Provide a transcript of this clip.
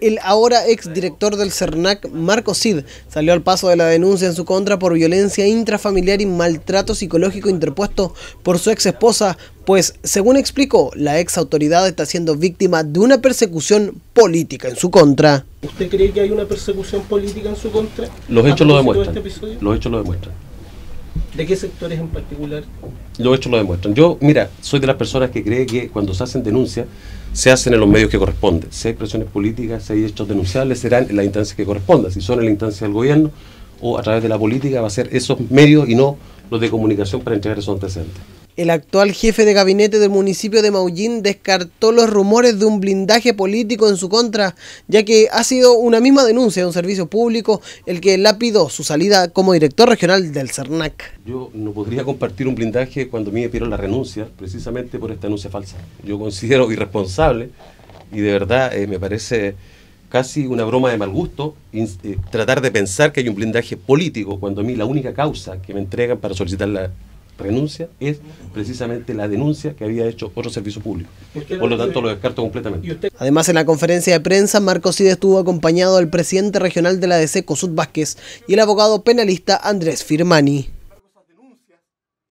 El ahora ex director del CERNAC, Marco Cid, salió al paso de la denuncia en su contra por violencia intrafamiliar y maltrato psicológico interpuesto por su ex esposa, pues, según explicó, la ex autoridad está siendo víctima de una persecución política en su contra. ¿Usted cree que hay una persecución política en su contra? Los hechos lo demuestran. este? Los hechos lo demuestran. ¿De qué sectores en particular? Los hechos lo demuestran. Yo, mira, soy de las personas que cree que cuando se hacen denuncias, se hacen en los medios que corresponden. Si hay presiones políticas, si hay hechos denunciables, serán en las instancias que correspondan. Si son en la instancia del gobierno o a través de la política, va a ser esos medios y no los de comunicación para entregar esos antecedentes. El actual jefe de gabinete del municipio de Maullín descartó los rumores de un blindaje político en su contra, ya que ha sido una misma denuncia de un servicio público el que lapidó su salida como director regional del CERNAC. Yo no podría compartir un blindaje cuando a mí me pidieron la renuncia, precisamente por esta denuncia falsa. Yo considero irresponsable y de verdad eh, me parece casi una broma de mal gusto eh, tratar de pensar que hay un blindaje político cuando a mí la única causa que me entregan para solicitar la renuncia es precisamente la denuncia que había hecho otro servicio público. ¿Por lo tanto, lo descarto completamente. ¿Y usted Además, en la conferencia de prensa, Marco Cid estuvo acompañado del presidente regional de la DC, Cosut Vázquez, y el abogado penalista Andrés Firmani.